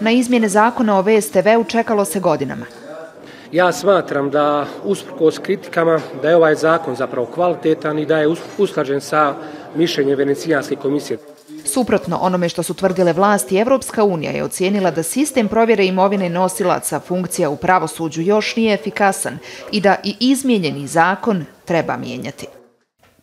Na izmjene zakona o VSTV-u čekalo se godinama. Ja smatram da usprkos kritikama da je ovaj zakon zapravo kvalitetan i da je usklađen sa mišljenjem Venecijanske komisije. Suprotno onome što su tvrdile vlasti, Evropska unija je ocijenila da sistem provjere imovine nosilaca funkcija u pravosuđu još nije efikasan i da i izmijenjeni zakon treba mijenjati.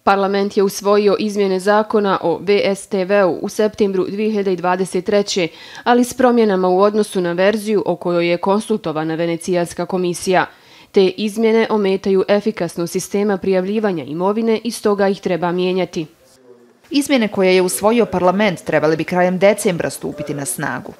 Parlament je usvojio izmjene zakona o VSTV-u u septembru 2023. ali s promjenama u odnosu na verziju o kojoj je konsultovana Venecijanska komisija. Te izmjene ometaju efikasno sistema prijavljivanja imovine i stoga ih treba mijenjati. Izmjene koje je usvojio parlament trebali bi krajem decembra stupiti na snagu.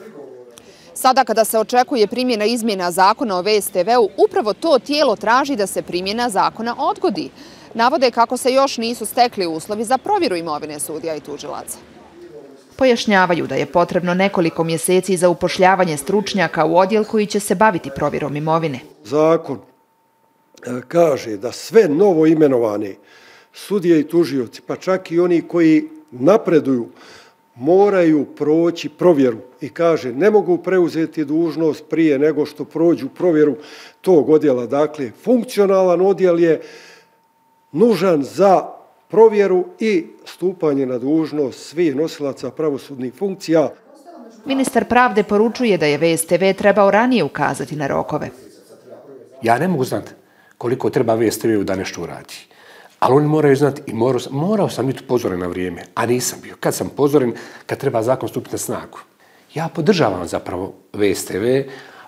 Sada kada se očekuje primjena izmjena zakona o VSTV-u, upravo to tijelo traži da se primjena zakona odgodi. Navode kako se još nisu stekli uslovi za provjeru imovine sudija i tužilaca. Pojašnjavaju da je potrebno nekoliko mjeseci za upošljavanje stručnjaka u odjel koji će se baviti provjerom imovine. Zakon e, kaže da sve novo imenovane sudije i tužioci, pa čak i oni koji napreduju, moraju proći provjeru i kaže ne mogu preuzeti dužnost prije nego što prođu provjeru tog odjela. Dakle, funkcionalan odjel je nužan za provjeru i stupanje na dužnost svih nosilaca pravosudnih funkcija. Ministar pravde poručuje da je VSTV trebao ranije ukazati na rokove. Ja ne mogu znati koliko treba VSTV-u da nešto uradi. Ali oni moraju znati i morao sam, morao sam biti pozoren na vrijeme, a nisam bio. Kad sam pozoren, kad treba zakon stupiti na snagu. Ja podržavam zapravo VSTV,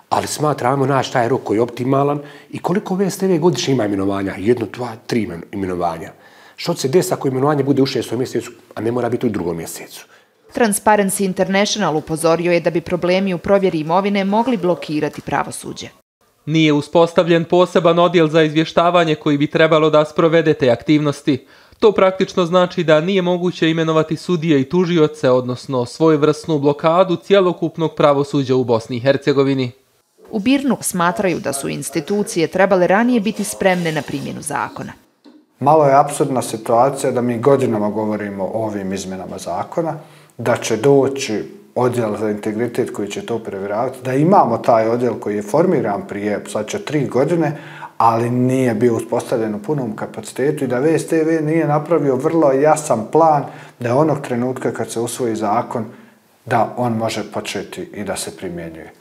ali smatramo naš taj rok koji je optimalan i koliko VSTV godišnje ima imenovanja? Jedno, dva, tri imenovanja. Što se desi ako imenovanje bude u šestom mjesecu, a ne mora biti u drugom mjesecu? Transparency International upozorio je da bi problemi u provjeri imovine mogli blokirati pravosuđe. Nije uspostavljen poseban odjel za izvještavanje koji bi trebalo da sprovede te aktivnosti. To praktično znači da nije moguće imenovati sudije i tužioce, odnosno svojevrsnu blokadu cijelokupnog pravosuđa u Bosni i Hercegovini. U Birnu smatraju da su institucije trebale ranije biti spremne na primjenu zakona. Malo je absurdna situacija da mi godinama govorimo o ovim izmenama zakona, da će doći odjel za integritet koji će to prevjeravati, da imamo taj odjel koji je formiran prije, sad će tri godine, ali nije bio uspostavljen u punom kapacitetu i da VSTV nije napravio vrlo jasan plan da onog trenutka kad se usvoji zakon, da on može početi i da se primjenjuje.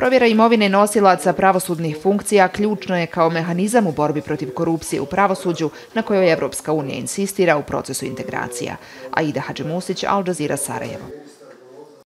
Provjera imovine nosilaca pravosudnih funkcija ključno je kao mehanizam u borbi protiv korupcije u pravosuđu na kojoj Evropska unija insistira u procesu integracija. Aida Hadžimusić, Al Jazeera, Sarajevo.